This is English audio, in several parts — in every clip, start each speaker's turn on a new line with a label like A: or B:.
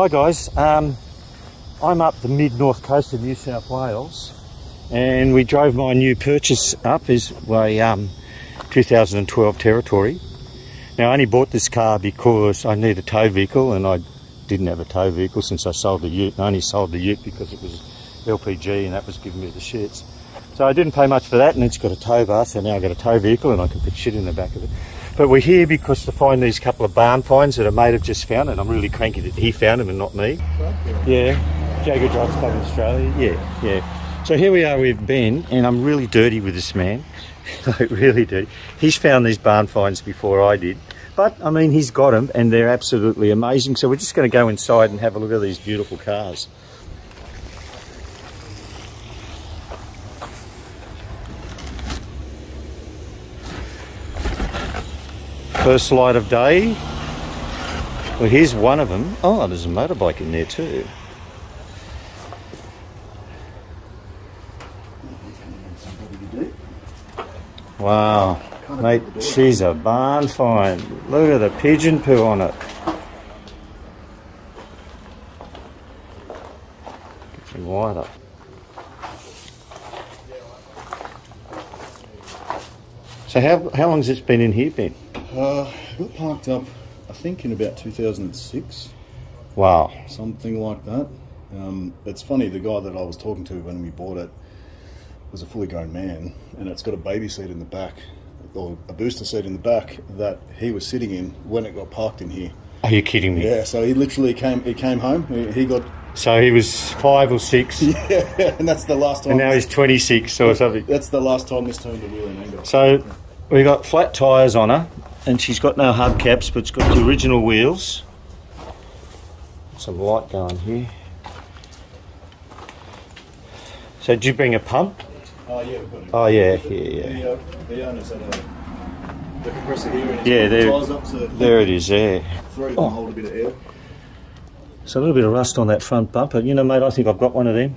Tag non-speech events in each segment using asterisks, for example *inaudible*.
A: hi guys. Um, I'm up the mid north coast of New South Wales, and we drove my new purchase up is a um, 2012 Territory. Now I only bought this car because I need a tow vehicle, and I didn't have a tow vehicle since I sold the Ute. I only sold the Ute because it was LPG, and that was giving me the shits. So I didn't pay much for that, and it's got a tow bar, so now I've got a tow vehicle, and I can put shit in the back of it. But we're here because to find these couple of barn finds that a mate have just found, and I'm really cranky that he found them and not me. Yeah, Jaguar Drivers Club in Australia. Yeah, yeah. So here we are with Ben, and I'm really dirty with this man. *laughs* like, really dirty. He's found these barn finds before I did. But, I mean, he's got them, and they're absolutely amazing. So we're just going to go inside and have a look at these beautiful cars. First light of day. Well, here's one of them. Oh, there's a motorbike in there too. Wow. Mate, she's a barn find. Look at the pigeon poo on it. Get you wider. So how, how long has this been in here, Ben?
B: Uh, got parked up, I think, in about 2006,
A: Wow.
B: something like that. Um, it's funny, the guy that I was talking to when we bought it was a fully grown man, and it's got a baby seat in the back, or a booster seat in the back that he was sitting in when it got parked in here.
A: Are you kidding me?
B: Yeah, so he literally came. He came home. He, he got
A: So he was five or six, *laughs*
B: yeah, and that's the last time.
A: and now he's 26 or *laughs* something.
B: that's the last time this turned the wheel in anger.
A: So we got flat tyres on her, and she's got no hubcaps, but it's got the original wheels. Some light going here. So did you bring a pump?
B: Oh yeah, we've got it.
A: Oh yeah, yeah, yeah.
B: The, uh, the owners had a the compressor here. And
A: Yeah,
B: got the
A: there-
B: up to
A: There it is. There.
B: three of
A: Oh.
B: hold a bit of air.
A: So a little bit of rust on that front bumper. You know, mate, I think I've got one of them.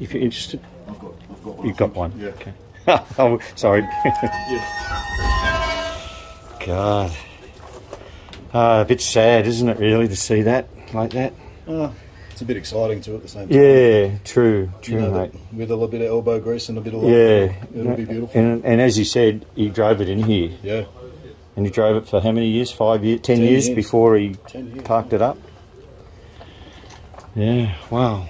A: If you're interested,
B: I've got, I've got one.
A: you've got one.
B: Yeah.
A: Okay. *laughs* oh, sorry.
B: yeah.
A: God. Ah, a bit sad, isn't it, really, to see that like that?
B: Uh, it's a bit exciting too at the same time.
A: Yeah, true, true,
B: You know,
A: mate.
B: with a little bit of elbow grease and a bit of
A: Yeah,
B: it'll be beautiful.
A: And, and as you said, he drove it in here,
B: yeah,
A: and he drove it for how many years? Five years, ten,
B: Ten
A: years,
B: years.
A: before he
B: years.
A: parked it up. Yeah, wow.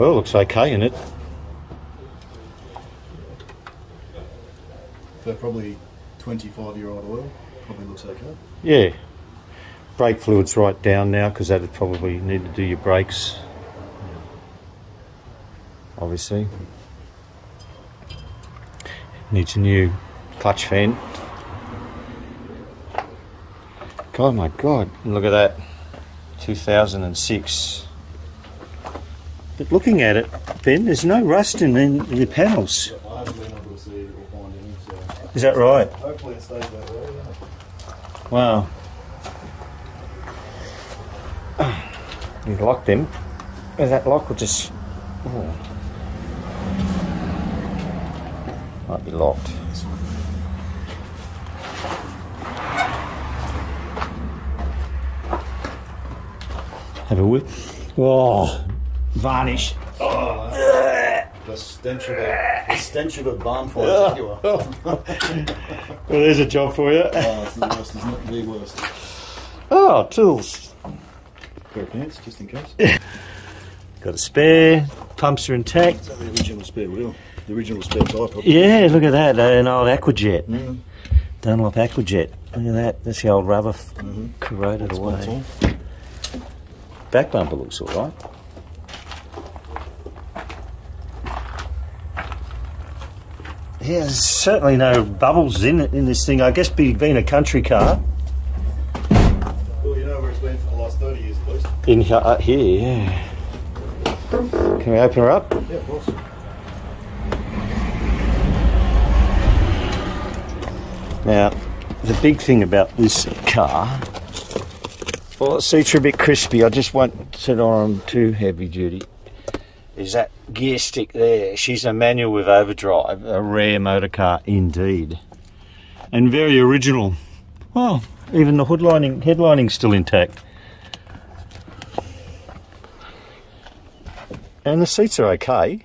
A: Well, looks okay in it.
B: For probably 25 year old oil, probably looks okay.
A: Yeah. Brake fluid's right down now because that'd probably need to do your brakes. Obviously. Needs a new clutch fan. God, my God. Look at that. 2006. But looking at it, Ben, there's no rust in the, in the panels.
B: I haven't been able to see it or find any, so
A: Is that right?
B: hopefully it stays that way.
A: Wow. You lock them. Well, that lock will just. Oh. Might be locked. Have a whip. Oh, varnish.
B: The stench of a, the stench of a barn fire. Oh, *laughs*
A: Well, there's a job for you.
B: it's the worst, isn't it? The worst.
A: Oh, tools.
B: Pair of pants, just in case. *laughs*
A: Got a spare. Pumps are intact.
B: the original spare wheel. The original spare tyre, probably.
A: Yeah, look at that. An old Aquajet.
B: Mm.
A: Dunlop Aquajet. Look at that. That's the old rubber f- corroded
B: That's
A: away. Back bumper looks all right. Yeah, there's certainly no bubbles in it in this thing. I guess be, being a country car
B: Well, you know where it's been for the last 30 years at least.
A: in here, uh, here yeah. Can we open her up?
B: Yeah, of course.
A: Now, the big thing about this car, well, the seats are a bit crispy. I just won't sit on them too heavy duty. Is that gear stick there. She's a manual with overdrive, a rare motor car indeed. And very original. Well, even the hood lining, headlining's still intact. And the seats are okay.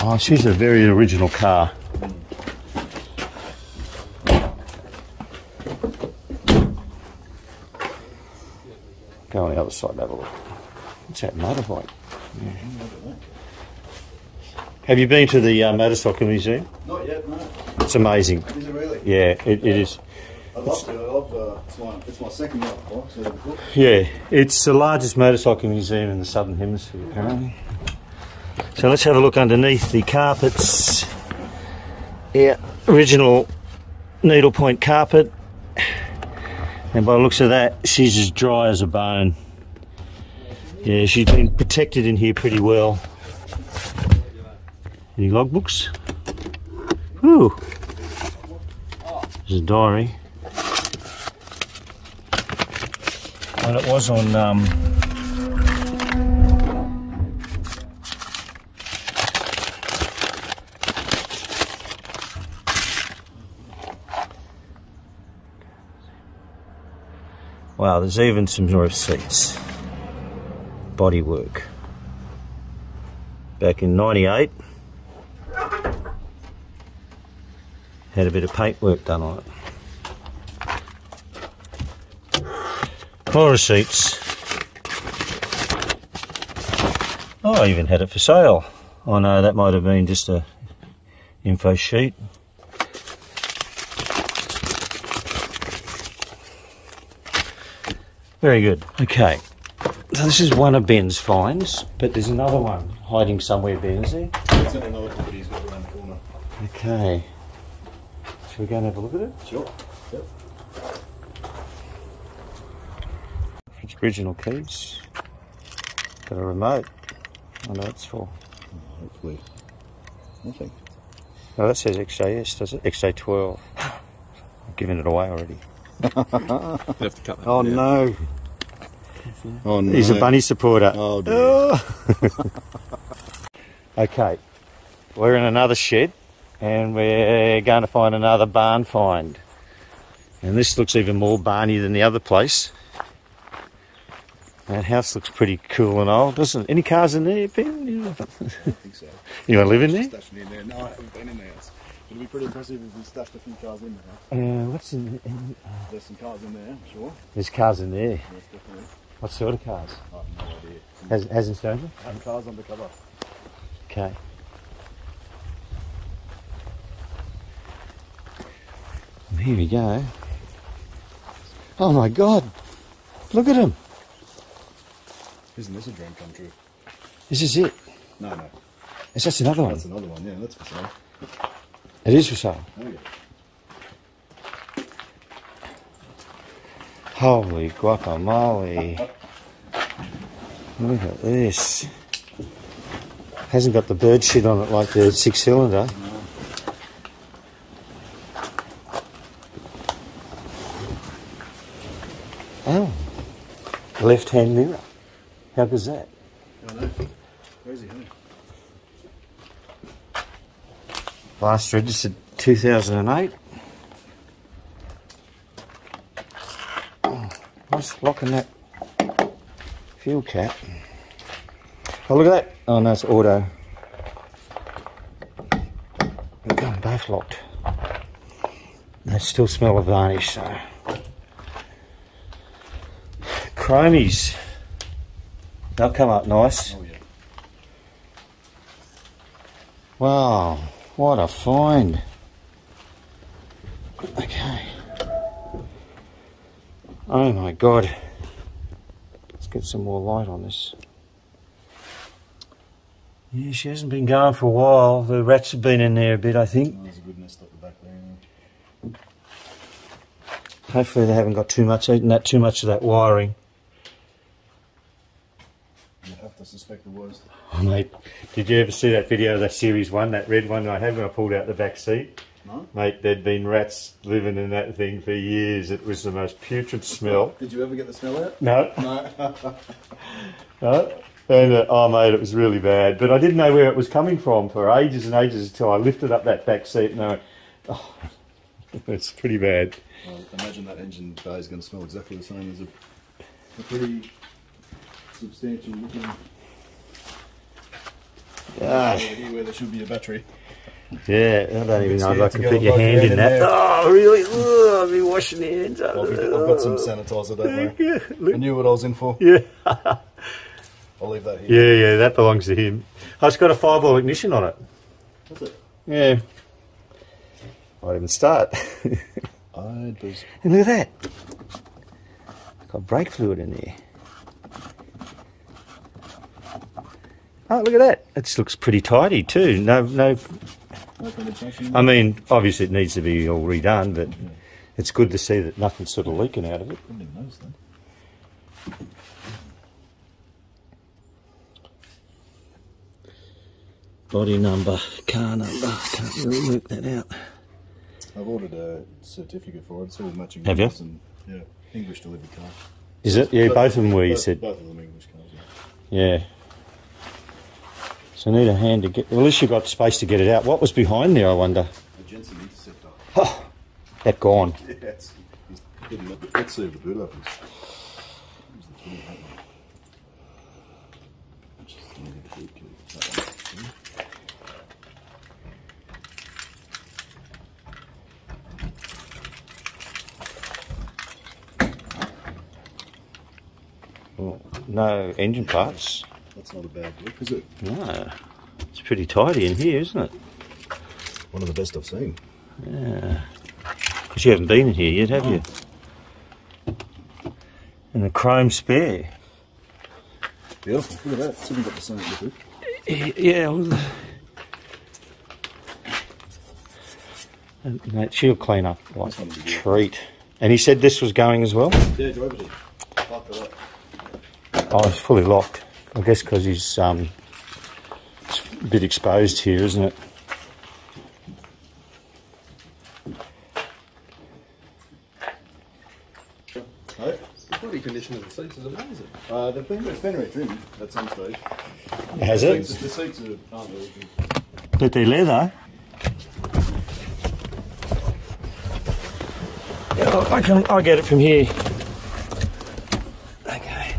A: Oh, she's a very original car. Go on the other side and have a look. What's that motorbike? Have you been to the uh, motorcycle museum?
B: Not yet, no.
A: It's amazing.
B: Is it really?
A: Yeah, it, it is.
B: I'd love to. I love. Uh, it's my it's my second motorbike. So it'll be cool.
A: Yeah, it's the largest motorcycle museum in the southern hemisphere, apparently. So let's have a look underneath the carpets. Yeah, original needlepoint carpet. And by the looks of that, she's as dry as a bone. Yeah, she's been protected in here pretty well. Any logbooks? Ooh. There's a diary. And it was on um, Wow, there's even some receipts. Bodywork. Back in 98, had a bit of paintwork done on it. More receipts. Oh, I even had it for sale. Oh no, that might have been just a info sheet. Very good. Okay. So this is one of Ben's finds, but there's another one hiding somewhere, Ben, is there?
B: It's in another book he's got around the corner.
A: Okay. Shall we go and have a look at it?
B: Sure. Yep.
A: It's original keys. Got a remote. I know it's for.
B: Hopefully. Nothing.
A: Oh, that says XJS, does it? XJ12. I've given it away already.
C: You have to cut that.
B: Oh
C: bit out.
B: no. Oh no.
A: He's a bunny supporter.
B: Oh dear. *laughs*
A: Okay, we're in another shed and we're going to find another barn find. And this looks even more barny than the other place. That house looks pretty cool and old, doesn't it? Any cars in there, Ben? You
B: I think so. *laughs*
A: you want to live in there?
B: Stashing in there. No, I haven't been in there. It's, it'll be pretty impressive if we stashed a few cars in there.
A: Uh, what's in, in
B: There's some cars in there, I'm sure.
A: There's cars in there.
B: Yes, definitely.
A: What sort of cars?
B: I have no idea.
A: Has, hasn't shown
B: Some cars undercover.
A: Okay. Here we go. Oh my god! Look at him!
B: Isn't this a dream come true?
A: This is it.
B: No, no.
A: Is that another one?
B: That's another one. Yeah, that's for sale.
A: It is.
B: Oh yeah.
A: Holy guacamole. Look at this. Hasn't got the bird shit on it like the six cylinder. Oh. Left hand mirror. How good's that?
B: I know.
A: Last registered 2008. Oh, what's locking that fuel cap? Oh, look at that. Oh, no, it's auto. Both locked. They still smell of varnish, so. Chromies. They'll come up nice.
B: Oh yeah.
A: Wow, what a find. Okay. Oh my god. Let's get some more light on this. Yeah, she hasn't been going for a while. The rats have been in there a bit, I think.
B: There's a good nest up the back there.
A: Hopefully they haven't got too much, eaten that too much of that wiring.
B: To suspect the worst.
A: Oh, mate, did you ever see that video of that series one, that red one I had when I pulled out the back seat?
B: No?
A: Mate, there'd been rats living in that thing for years. It was the most putrid smell.
B: Did you ever get the smell out?
A: No,
B: No. *laughs*
A: no. And uh, oh, mate, it was really bad. But I didn't know where it was coming from for ages and ages until I lifted up that back seat and I went, oh, *laughs* it's pretty bad.
B: Well, imagine that engine bay is going to smell exactly the same as a, a pretty substantial looking
A: Ah,
B: here where there should be a battery.
A: yeah, I don't even know if I
B: scared
A: can
B: go
A: put your hand in
B: in
A: that.
B: there.
A: Oh, really? Ugh, I'll be washing the hands up.
B: I've got, I've got some sanitizer, don't worry. *laughs*
A: Yeah,
B: I knew what I was in for.
A: yeah.
B: I'll leave that here.
A: Yeah, yeah, that belongs to him. Oh, it's got a fireball ignition on it.
B: That's it.
A: Yeah. Might even start. *laughs*
B: I was
A: and look at that. Got brake fluid in there. Oh, look at that. It just looks pretty tidy too. No, no.
B: no.
A: I mean, obviously it needs to be all redone, but it's good to see that nothing's sort of leaking out of it.
B: I didn't.
A: Body number, car number. Can't really work that out.
B: I've ordered a certificate for it. It's all matching.
A: Have you?
B: And, yeah, English delivered car.
A: Is it? Yeah, both of them were. You
B: both,
A: said.
B: both of them English cars. Yeah.
A: Yeah. So I need a hand to get. Well, at least you got space to get it out. What was behind there? I wonder.
B: A Jensen Interceptor.
A: That gone. *laughs*
B: Yeah, it's, he's hidden. Let's see if the boot up is. Where's the twin hat one? Which is the negative boot key? That one.
A: Oh, no engine parts.
B: That's not a bad look, is it?
A: No. It's pretty tidy in here, isn't it?
B: One of the best I've seen. Yeah.
A: Because you haven't been in here yet, have you? And the chrome spare.
B: Beautiful. Look at that. It's even got the same look.
A: Yeah. Well, and um, mate, she'll clean up like a
B: will be good.
A: treat. And he said this was going as well.
B: Yeah, drove it in. Parked it up.
A: Oh, it's fully locked. I guess because he's um, it's a bit exposed here, isn't it?
B: Hey?
C: The body condition of the seats is amazing.
B: Uh, they've been, it's been retrimmed at some stage.
A: Has
B: The
A: it?
B: seats, the seats are, aren't really good.
A: But they're leather. Yeah, I can. I get it from here. Okay.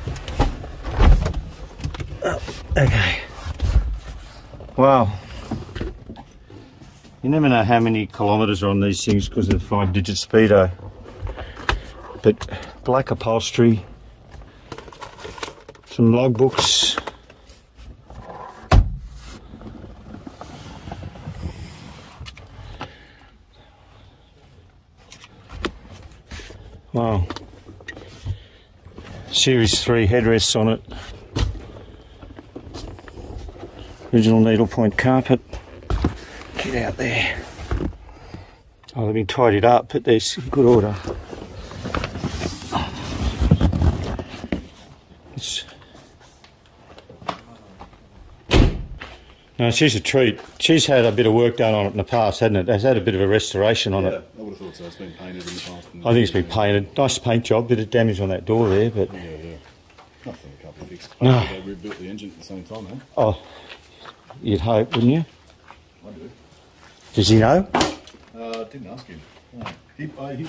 A: Oh, okay. Wow. You never know how many kilometres are on these things because of the five-digit speedo. Eh? But black upholstery, some logbooks. Wow. Series 3 headrests on it. Original needlepoint carpet. Get out there. Oh, they've been tidied up, but they're in good order. It's... No, she's a treat. She's had a bit of work done on it in the past, hasn't it? It's had a bit of a restoration on
B: Yeah,
A: it.
B: I would have thought so. It's been painted in the past.
A: I think it's been painted. Nice paint job, bit of damage on that door there, but
B: Yeah, yeah. Nothing can't be fixed.
A: No.
B: They rebuilt the engine at the same time, eh?
A: oh, you'd hope, wouldn't you?
B: I do.
A: Does he know?
B: Uh, didn't ask him. No. He, uh, he,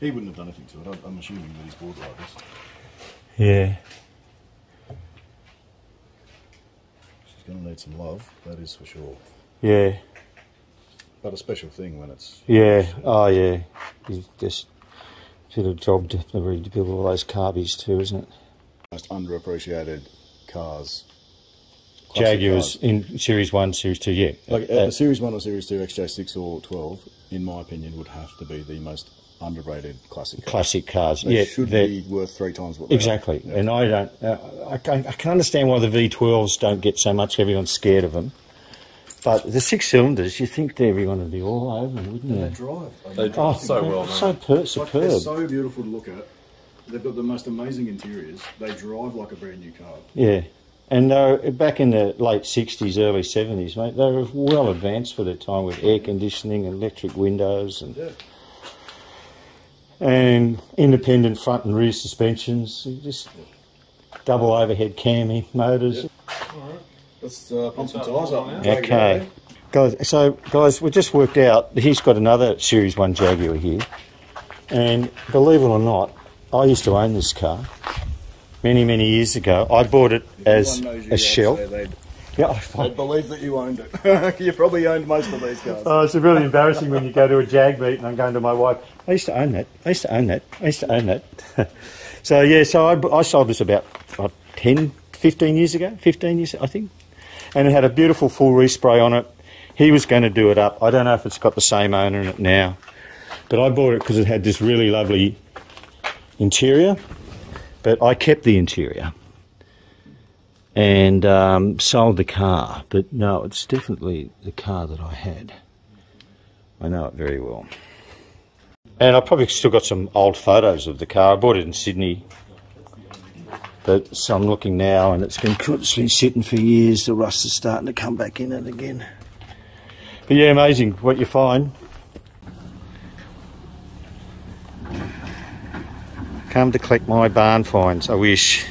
B: he wouldn't have done anything to it. I'm, I'm assuming that he's bored like this.
A: Yeah.
B: She's going to need some love, that is for sure.
A: Yeah.
B: But a special thing when it's
A: Yeah. Oh, yeah. He's just did a job to to rebuild all those carbies too, isn't it?
B: most underappreciated cars. Classic
A: Jaguars
B: cars.
A: in Series 1, Series 2, yeah.
B: Like
A: Uh,
B: uh, Series 1 or Series 2 XJ6 or 12, in my opinion, would have to be the most underrated classic car.
A: classic cars.
B: They
A: yeah.
B: should be worth three times what they are.
A: Exactly.
B: Yeah.
A: And I don't, uh, I, can, I can understand why the V12s don't get so much, everyone's scared of them. But the six cylinders, you think everyone would be all over them, wouldn't
B: They
A: you?
B: drive.
C: They drive oh, so
A: they're
C: well,
A: So
C: man.
A: per-
B: Like,
A: superb.
B: they're so beautiful to look at. They've got the most amazing interiors. They drive like a brand new car.
A: yeah. And uh, back in the late 60s, early 70s, mate, they were well advanced for their time with air conditioning and electric windows and
B: Yeah.
A: and independent front and rear suspensions, just double overhead cami motors.
B: Let's uh, pump some tyres up.
A: Okay. Guys, so guys, we just worked out he's got another Series 1 Jaguar here. And believe it or not, I used to own this car many, many years ago. I bought it as a shell.
B: They'd, *laughs*
A: Yeah, I
B: they'd believe that you owned it. *laughs* you probably owned most of these cars.
A: Oh, it's really embarrassing when you go to a Jag meet and I'm going to my wife. I used to own that. I used to own that. I used to own that. *laughs* so yeah, so I, I sold this about uh, 10, 15 years ago. 15 years, I think. And it had a beautiful full respray on it. He was going to do it up. I don't know if it's got the same owner in it now, but I bought it because it had this really lovely interior. But I kept the interior and um, sold the car. But no, it's definitely the car that I had. I know it very well. And I probably still got some old photos of the car. I bought it in Sydney. But so I'm looking now and it's been, it's been sitting for years. The rust is starting to come back in it again. But yeah, amazing what you find. Come to collect my barn finds, I wish.